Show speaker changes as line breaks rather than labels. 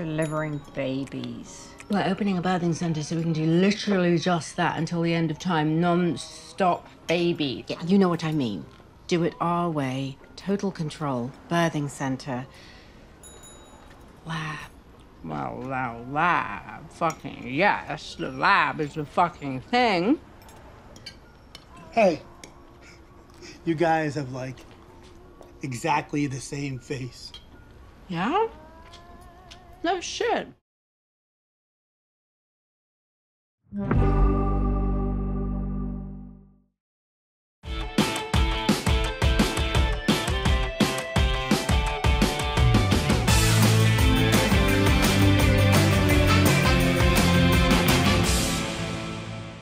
delivering babies.
We're opening a birthing centre so we can do literally just that until the end of time. Non-stop baby. Yeah, you know what I mean. Do it our way. Total control. Birthing centre. Lab. Well, now, lab. Fucking yes. The lab is the fucking thing.
Hey, you guys have like exactly the same face.
Yeah? No shit.